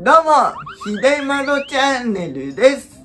どうも、ひでまろチャンネルです。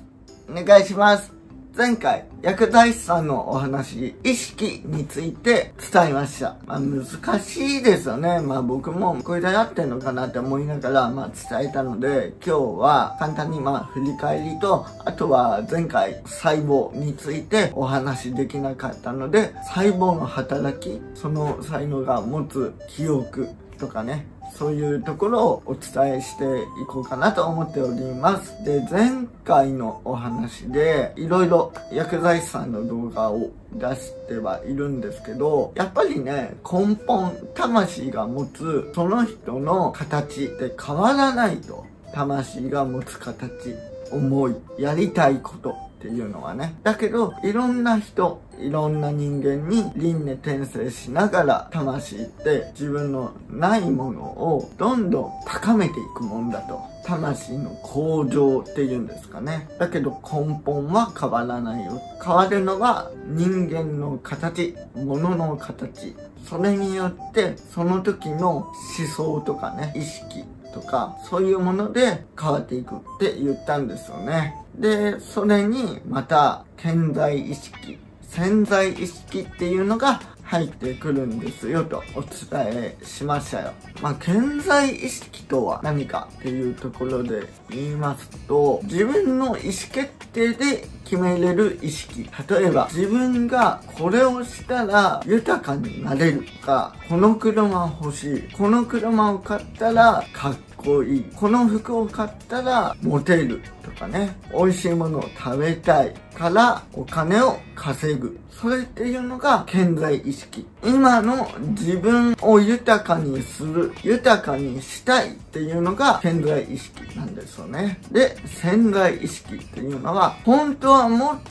お願いします。前回、薬剤師さんのお話、意識について伝えました。まあ難しいですよね。まあ僕もこれで合ってんのかなって思いながら、まあ伝えたので、今日は簡単にまあ振り返りと、あとは前回細胞についてお話できなかったので、細胞の働き、その才能が持つ記憶とかね、そういうところをお伝えしていこうかなと思っております。で、前回のお話で、いろいろ薬剤師さんの動画を出してはいるんですけど、やっぱりね、根本、魂が持つその人の形って変わらないと。魂が持つ形、思い、やりたいことっていうのはね。だけど、いろんな人、いろんな人間に輪廻転生しながら、魂って自分のないものをどんどん高めていくもんだと。魂の向上っていうんですかね。だけど根本は変わらないよ。変わるのは人間の形、物の形。それによって、その時の思想とかね、意識とか、そういうもので変わっていくって言ったんですよね。で、それにまた、潜在意識、潜在意識っていうのが入ってくるんですよとお伝えしましたよ。まあ、潜在意識とは何かっていうところで言いますと、自分の意思決定で決めれる意識。例えば、自分がこれをしたら豊かになれるとか、この車欲しい。この車を買ったらかっこいい。この服を買ったらモテるとかね。美味しいものを食べたいからお金を稼ぐ。それっていうのが潜在意識。今の自分を豊かにする、豊かにしたいっていうのが潜在意識なんですよね。で、潜在意識っていうのは、本当はもっと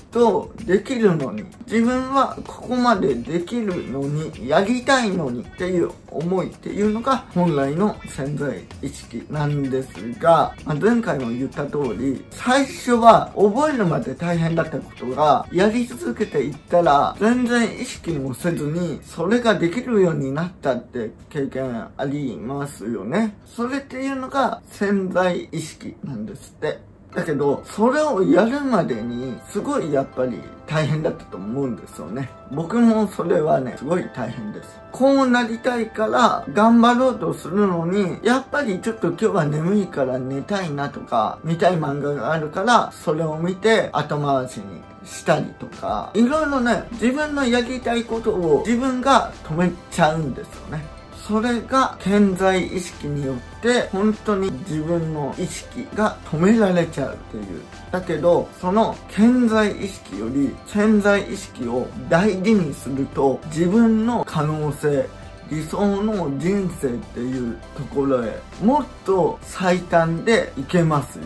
できるのに、自分はここまでできるのに、やりたいのにっていう思いっていうのが本来の潜在意識なんですが、まあ、前回も言った通り、最初は覚えるまで大変だったことが、やり続けていったら、全然意識もせずに、それができるようになったって経験ありますよね。それっていうのが潜在意識なんですって。だけど、それをやるまでに、すごいやっぱり大変だったと思うんですよね。僕もそれはね、すごい大変です。こうなりたいから、頑張ろうとするのに、やっぱりちょっと今日は眠いから寝たいなとか、見たい漫画があるから、それを見て後回しにしたりとか、いろいろね、自分のやりたいことを自分が止めちゃうんですよね。それが潜在意識によって本当に自分の意識が止められちゃうっていう。だけど、その潜在意識より潜在意識を大事にすると自分の可能性、理想の人生っていうところへもっと最短でいけますよ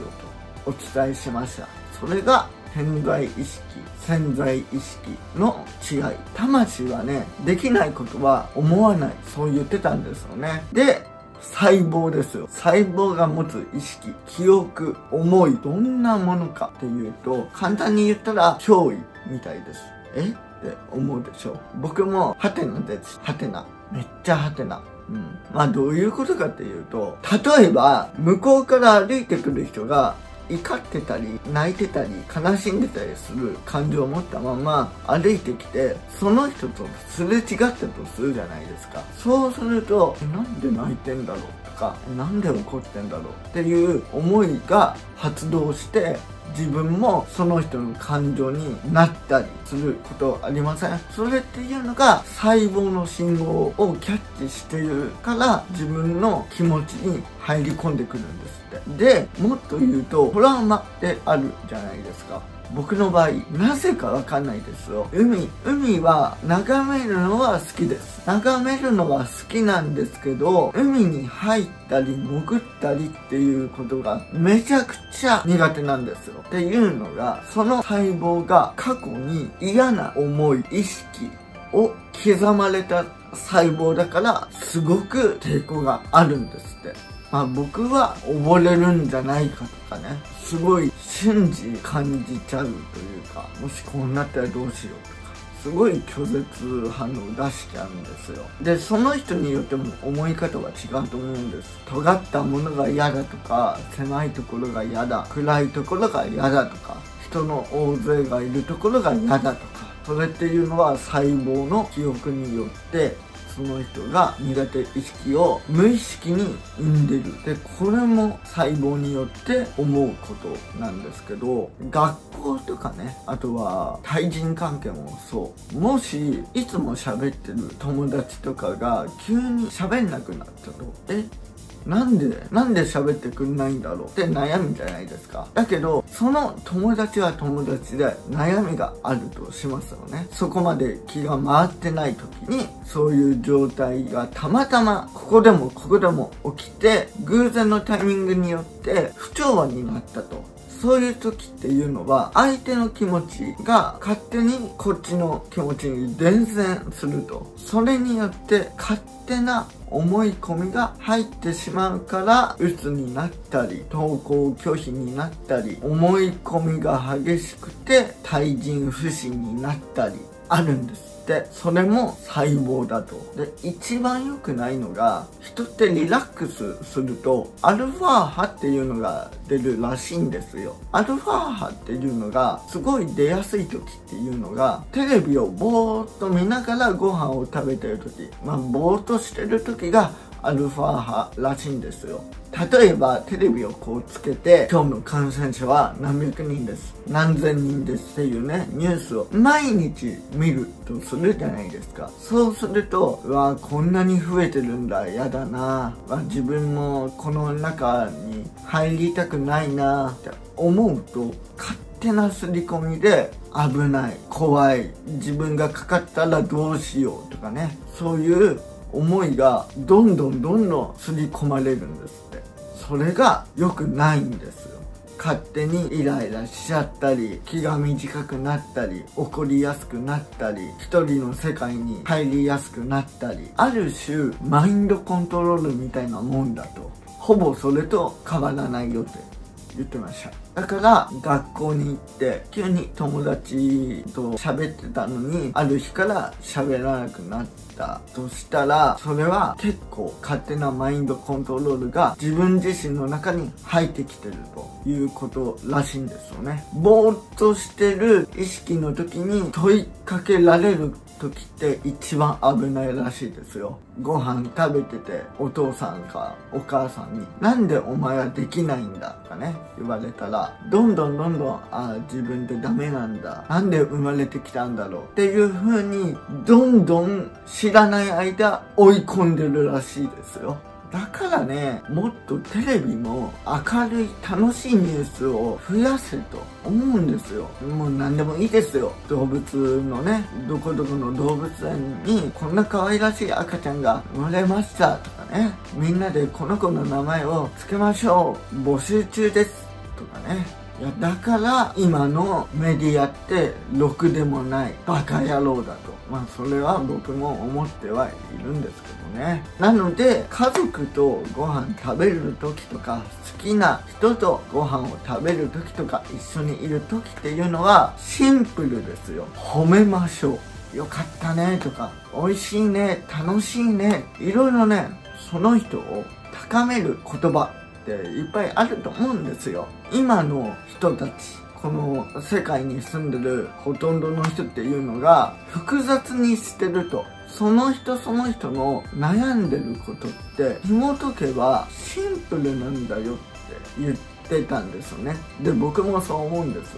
とお伝えしました。それが潜在意識、潜在意識の違い。魂はね、できないことは思わない。そう言ってたんですよね。で、細胞ですよ。細胞が持つ意識、記憶、思い、どんなものかっていうと、簡単に言ったら、脅威みたいです。え？って思うでしょう。僕も、ハテナです。ハテナ。めっちゃハテナ。うん。まあどういうことかっていうと、例えば、向こうから歩いてくる人が、怒ってたり泣いてたり悲しんでたりする感情を持ったまま歩いてきてその人とすれ違ったとするじゃないですか。そうするとなんで泣いてんだろうとかなんで怒ってんだろうっていう思いが発動して自分もその人の感情になったりすることありません？それっていうのが細胞の信号をキャッチしているから自分の気持ちに入り込んでくるんですって。でもっと言うとトラウマってあるじゃないですか。僕の場合なぜかわかんないですよ。海海は眺めるのは好きです。眺めるのは好きなんですけど海に入ったり潜ったりっていうことがめちゃくちゃ苦手なんですよ。っていうのがその細胞が過去に嫌な思い意識を刻まれた細胞だからすごく抵抗があるんですって。まあ僕は溺れるんじゃないかとかね、すごい瞬時感じちゃうというか、もしこうなったらどうしようとか、すごい拒絶反応出しちゃうんですよ。でその人によっても思い方は違うと思うんです。尖ったものが嫌だとか狭いところが嫌だ暗いところが嫌だとか人の大勢がいるところが嫌だとかそれっていうのは細胞の記憶によってその人が苦手意識を無意識に生んでる。でこれも細胞によって思うことなんですけど学校とかねあとは対人関係もそう。もしいつも喋ってる友達とかが急に喋んなくなったと。え？なんで、なんで喋ってくんないんだろうって悩むじゃないですか。だけど、その友達は友達で悩みがあるとしますよね。そこまで気が回ってない時に、そういう状態がたまたま、ここでもここでも起きて、偶然のタイミングによって不調和になったと。そういう時っていうのは、相手の気持ちが勝手にこっちの気持ちに伝染すると。それによって勝手な思い込みが入ってしまうから鬱になったり登校拒否になったり思い込みが激しくて対人不信になったりあるんですしてそれも細胞だと。で一番良くないのが人ってリラックスするとアルファ波っていうのが出るらしいんですよ。アルファ波っていうのがすごい出やすい時っていうのがテレビをぼーっと見ながらご飯を食べてる時まあぼーっとしてる時がアルファ波らしいんですよ。例えばテレビをこうつけて今日の感染者は何百人です。何千人ですっていうねニュースを毎日見るとするじゃないですか。そうするとうわこんなに増えてるんだやだな。自分もこの中に入りたくないなって思うと勝手な刷り込みで危ない怖い自分がかかったらどうしようとかね。そういう思いがどんどんどんどん刷り込まれるんですって。それが良くないんですよ。勝手にイライラしちゃったり気が短くなったり怒りやすくなったり一人の世界に入りやすくなったりある種マインドコントロールみたいなもんだと。ほぼそれと変わらないよって。言ってました。だから学校に行って急に友達と喋ってたのにある日から喋らなくなったとしたらそれは結構勝手なマインドコントロールが自分自身の中に入ってきてるということらしいんですよね。ぼーっとしてる意識の時に問いかけられる時って一番危ないらしいですよ。ご飯食べててお父さんかお母さんになんでお前はできないんだ？とかね言われたらどんどんどんどんあ自分でダメなんだ。なんで生まれてきたんだろう？っていう風にどんどん知らない間追い込んでるらしいですよ。だからね、もっとテレビも明るい楽しいニュースを増やせと思うんですよ。もう何でもいいですよ。動物のね、どこどこの動物園にこんな可愛らしい赤ちゃんが生まれましたとかね、みんなでこの子の名前を付けましょう。募集中ですとかね。いや、だから今のメディアってろくでもないバカ野郎だと。まあそれは僕も思ってはいるんですけどね。なので家族とご飯食べる時とか好きな人とご飯を食べる時とか一緒にいる時っていうのはシンプルですよ。褒めましょう。よかったねとか、美味しいね、楽しいね、いろいろね、その人を高める言葉っていっぱいあると思うんですよ。今の人たち、この世界に住んでるほとんどの人っていうのが複雑にしてると。その人その人の悩んでることって紐解けばシンプルなんだよって言ってたんですよね。で、僕もそう思うんです。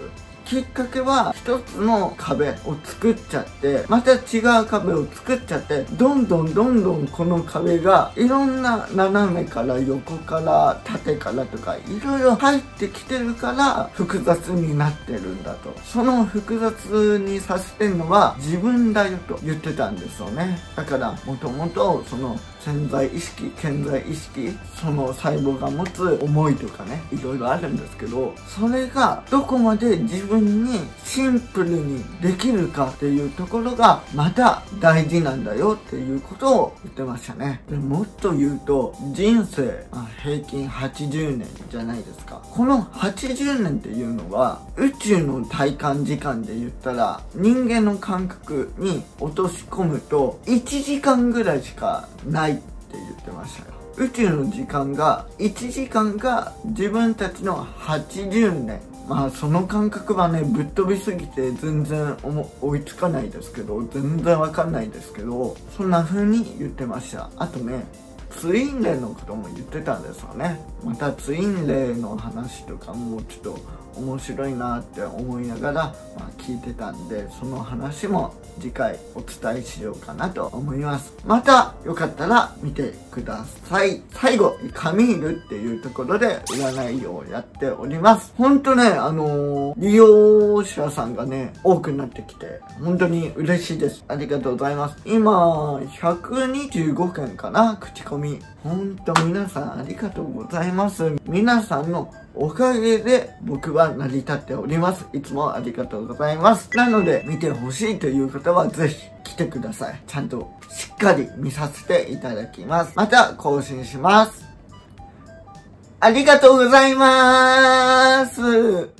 きっかけは一つの壁を作っちゃってまた違う壁を作っちゃってどんどんどんどんこの壁がいろんな斜めから横から縦からとかいろいろ入ってきてるから複雑になってるんだと。その複雑にさせてるのは自分だよと言ってたんですよね。だからもともとその潜在意識潜在意識その細胞が持つ思いとかねいろいろあるんですけどそれがどこまで自分にシンプルにできるかっていうところがまた大事なんだよっていうことを言ってましたね。でもっと言うと人生、まあ、平均80年じゃないですか。この80年っていうのは宇宙の体感時間で言ったら人間の感覚に落とし込むと1時間ぐらいしかないって言ってましたよ。宇宙の時間が1時間が自分たちの80年。まあその感覚はねぶっ飛びすぎて全然追いつかないですけど全然わかんないですけどそんな風に言ってました。あとねツインレイのことも言ってたんですよね。またツインレイの話とかもちょっと面白いなって思いながら、ま、聞いてたんでその話も次回お伝えしようかなと思います。またよかったら見てください。最後カミールっていうところで占いをやっております。ほんとねあのー、利用者さんがね多くなってきて本当に嬉しいです。ありがとうございます。今125件かな口コミ。ほんと皆さんありがとうございます。皆さんのおかげで僕は成り立っております。いつもありがとうございます。なので、見てほしいという方はぜひ来てください。ちゃんとしっかり見させていただきます。また更新します。ありがとうございます。